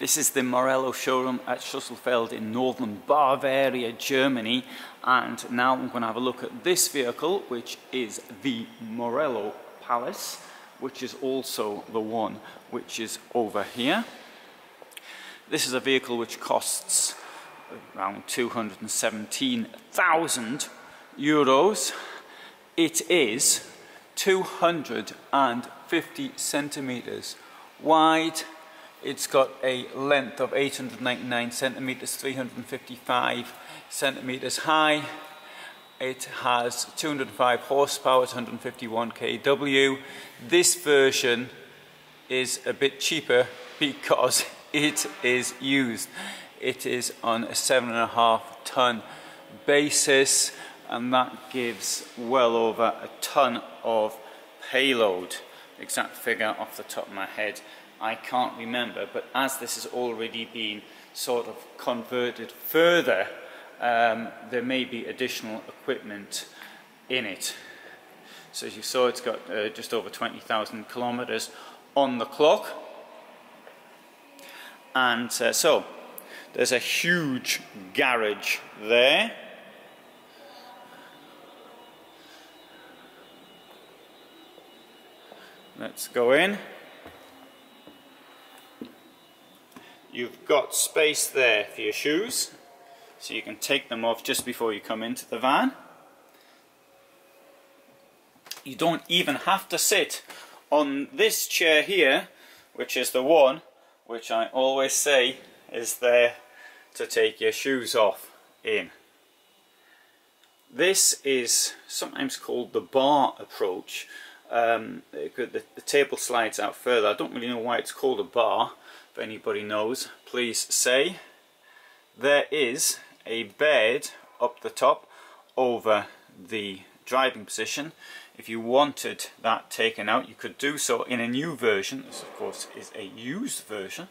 This is the Morelo showroom at Schlüsselfeld in northern Bavaria, Germany. And now I'm going to have a look at this vehicle, which is the Morelo Palace, which is also the one which is over here. This is a vehicle which costs around 217,000 euros. It is 250 centimeters wide it's got a length of 899 centimeters, 355 centimeters high. It has 205 horsepower, 151 kW. This version is a bit cheaper because it is used. It is on a seven and a half ton basis and that gives well over a ton of payload. Exact figure off the top of my head I can't remember, but as this has already been sort of converted further, um, there may be additional equipment in it. So as you saw, it's got uh, just over 20,000 kilometers on the clock. And uh, so, there's a huge garage there. Let's go in. You've got space there for your shoes, so you can take them off just before you come into the van. You don't even have to sit on this chair here, which is the one which I always say is there to take your shoes off in. This is sometimes called the bar approach. Um, the, the table slides out further. I don't really know why it's called a bar if anybody knows, please say. There is a bed up the top over the driving position. If you wanted that taken out, you could do so in a new version. This, of course, is a used version,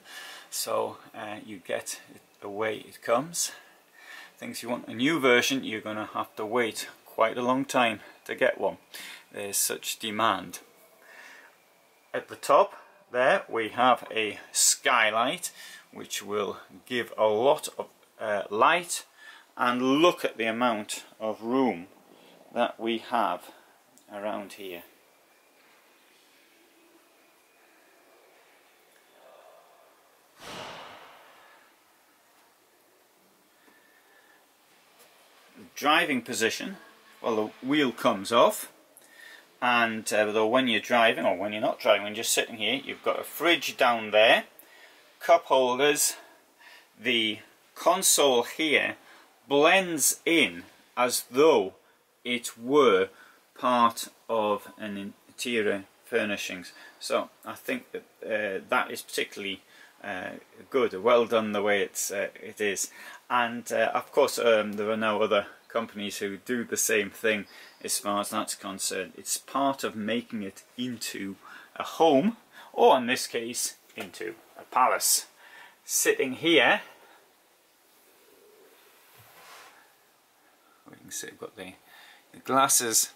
so uh, you get it the way it comes. Things you want a new version, you're going to have to wait quite a long time to get one. There's such demand. At the top, there we have a skylight which will give a lot of uh, light. And look at the amount of room that we have around here. Driving position, well the wheel comes off. And uh, though when you're driving or when you're not driving when you're sitting here you've got a fridge down there cup holders the console here blends in as though it were part of an interior furnishings. So I think that uh, that is particularly uh, good. Well done the way it's uh, it is. And uh, of course um, there are no other companies who do the same thing as far as that's concerned. It's part of making it into a home, or in this case, into a palace. Sitting here, we can see we have got the, the glasses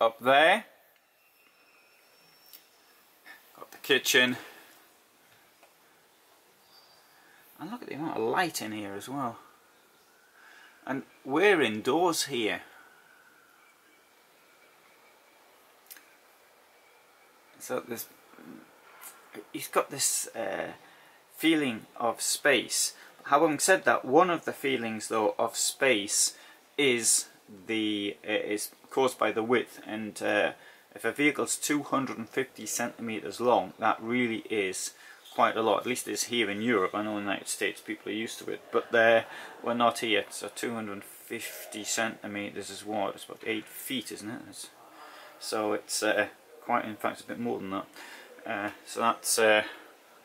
up there, got the kitchen, and look at the amount of light in here as well. And we're indoors here. So this, he's got this uh, feeling of space. Having said that, one of the feelings though of space is the uh, is caused by the width, and uh, if a vehicle's 250 centimeters long, that really is quite a lot, at least it's here in Europe. I know in the United States people are used to it, but there we're not here. So 250 centimeters is what? It's about 8 feet, isn't it? It's, so it's uh, quite, in fact, a bit more than that. Uh, so that's uh,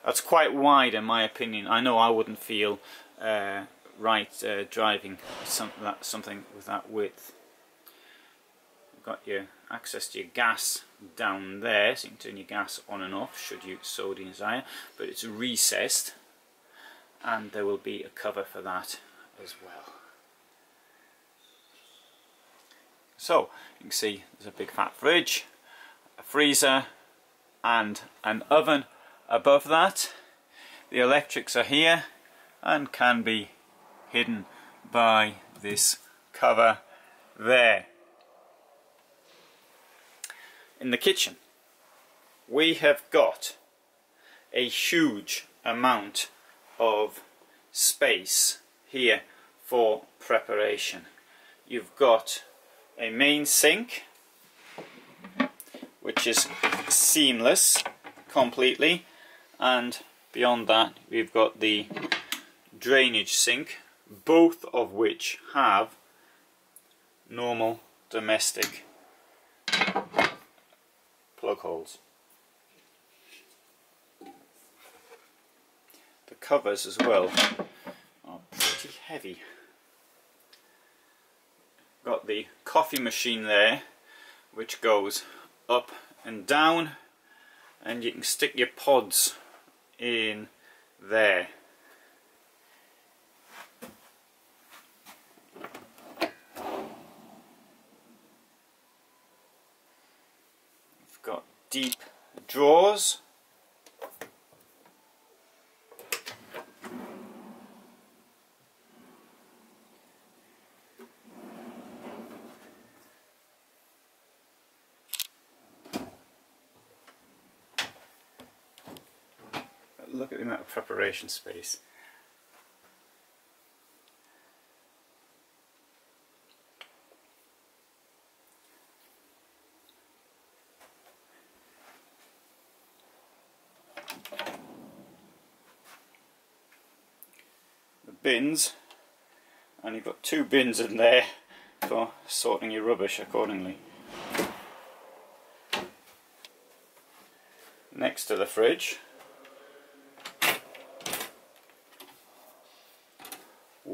that's quite wide in my opinion. I know I wouldn't feel uh, right uh, driving some, that, something with that width. You've got your access to your gas down there, so you can turn your gas on and off should you so desire, but it's recessed and there will be a cover for that as well. So you can see there's a big fat fridge, a freezer and an oven above that. the electrics are here and can be hidden by this cover there. In the kitchen we have got a huge amount of space here for preparation. You've got a main sink which is seamless completely and beyond that we've got the drainage sink both of which have normal domestic plug holes. The covers as well are pretty heavy. Got the coffee machine there which goes up and down and you can stick your pods in there. We've got deep drawers look at the amount of preparation space. The bins, and you've got two bins in there for sorting your rubbish accordingly. Next to the fridge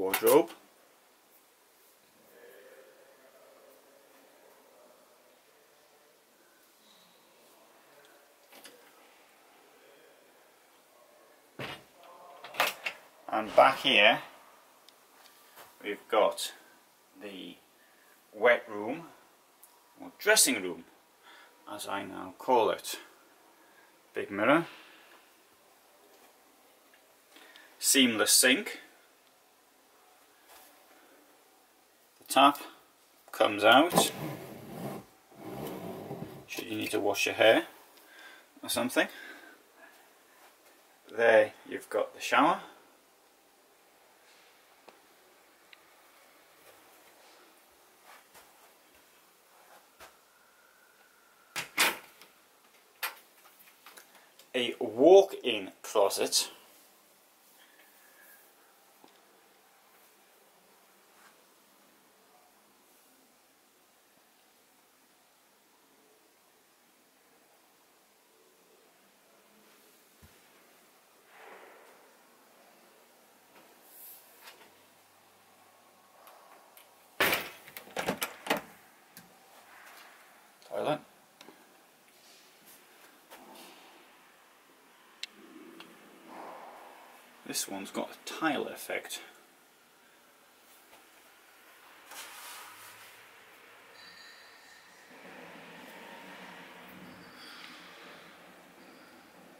wardrobe. And back here we've got the wet room or dressing room as I now call it. Big mirror, seamless sink tap comes out. Should you need to wash your hair or something. There you've got the shower. A walk-in closet This one's got a tile effect.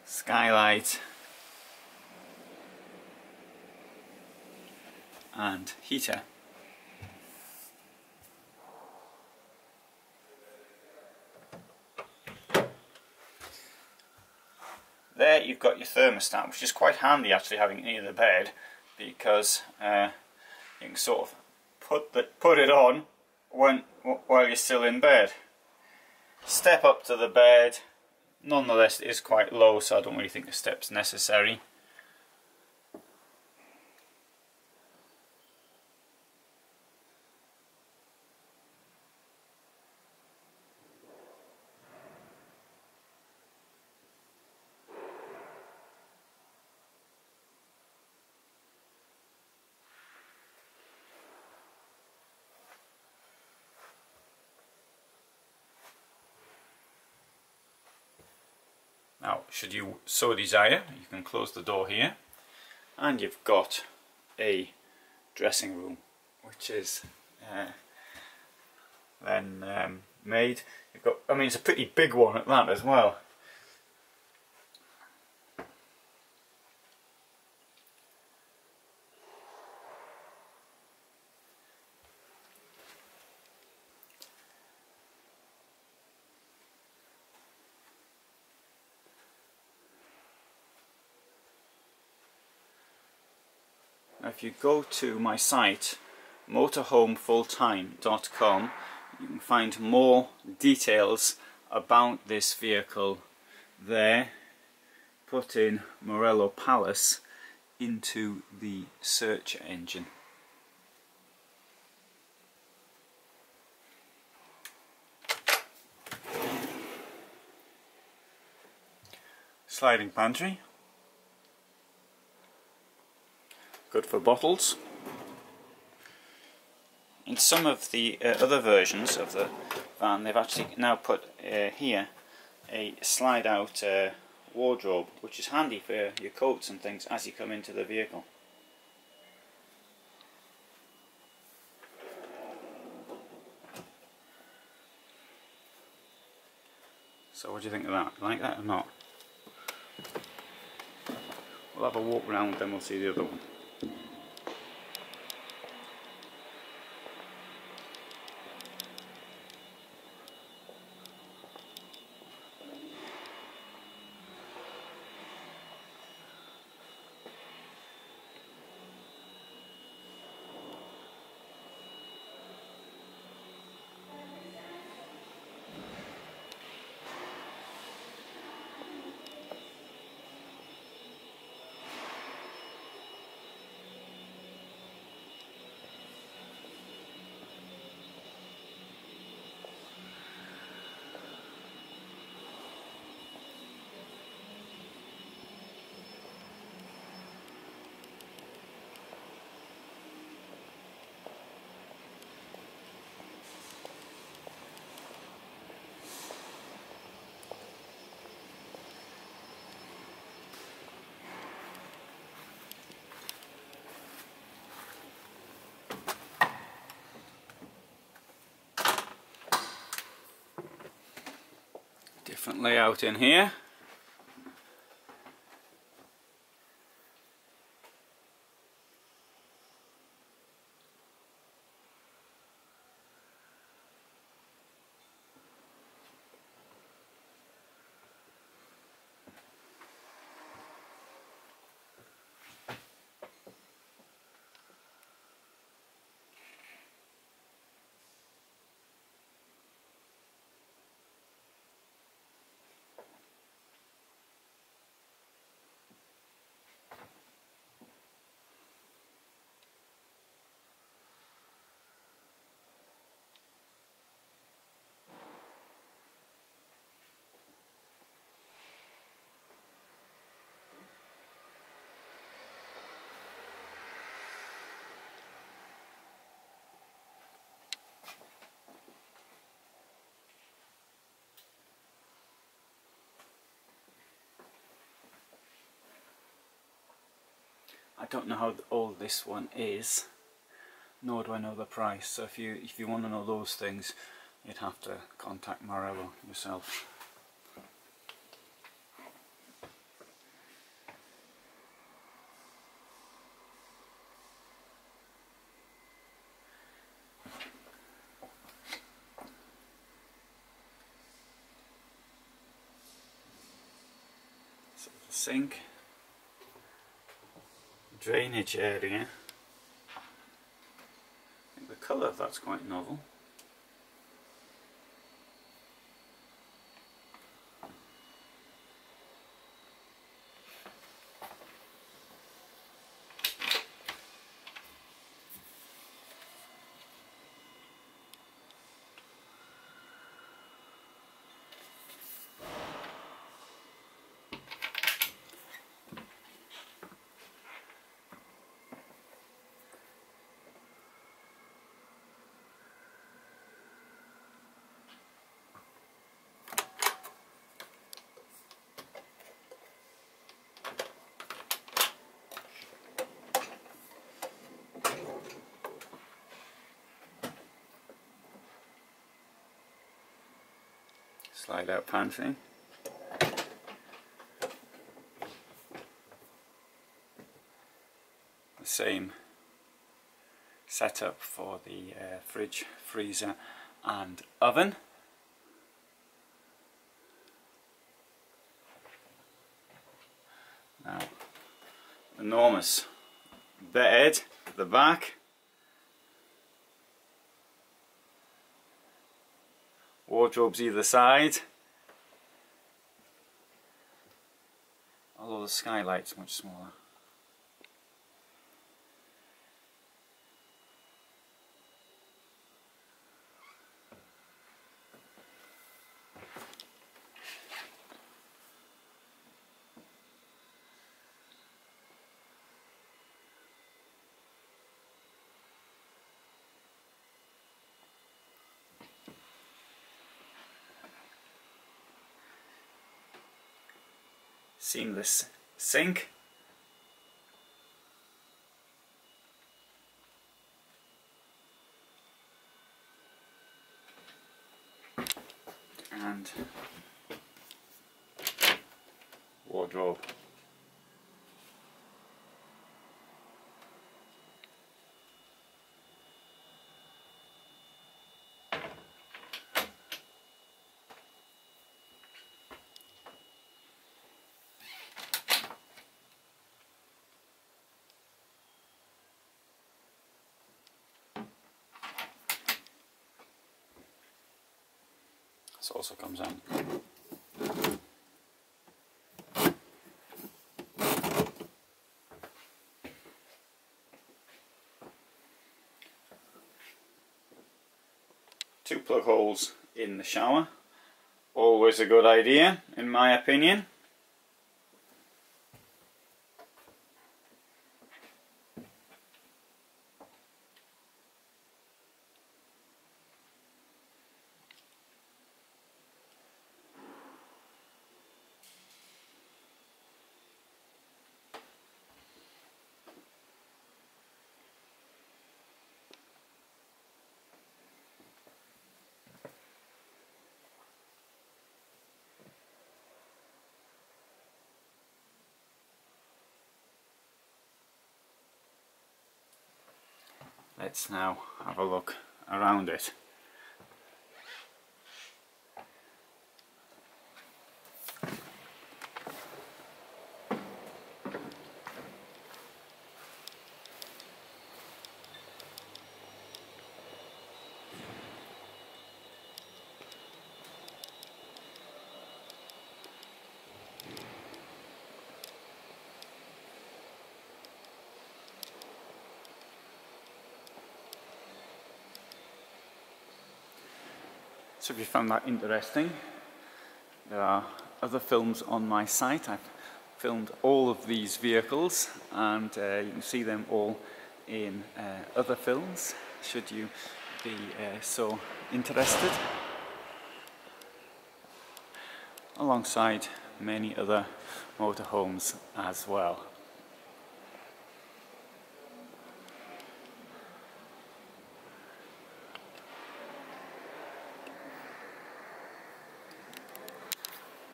Skylight and heater. There you've got your thermostat which is quite handy actually having it near the bed because uh, you can sort of put the, put it on when while you're still in bed. Step up to the bed, nonetheless it is quite low so I don't really think the step's necessary. Now, should you so desire, you can close the door here and you've got a dressing room which is uh, then um, made. You've got, I mean, it's a pretty big one at that as well. If you go to my site motorhomefulltime.com you can find more details about this vehicle there put in Morelo Palace into the search engine. Sliding pantry good for bottles in some of the uh, other versions of the van they've actually now put uh, here a slide out uh, wardrobe which is handy for your coats and things as you come into the vehicle. So what do you think of that? Like that or not? We'll have a walk around then we'll see the other one. Layout in here I don't know how old this one is nor do I know the price so if you if you want to know those things you'd have to contact Morelo yourself. So the sink drainage area. I think the colour of that's quite novel. Slide out pantry. The same setup for the uh, fridge, freezer and oven. Now, enormous bed at the back. Wardrobes either side. Although the skylight's much smaller. Seamless sink. And wardrobe. Also comes in. Two plug holes in the shower. Always a good idea, in my opinion. Let's now have a look around it. So if you found that interesting, there are other films on my site. I've filmed all of these vehicles and uh, you can see them all in uh, other films should you be uh, so interested alongside many other motorhomes as well.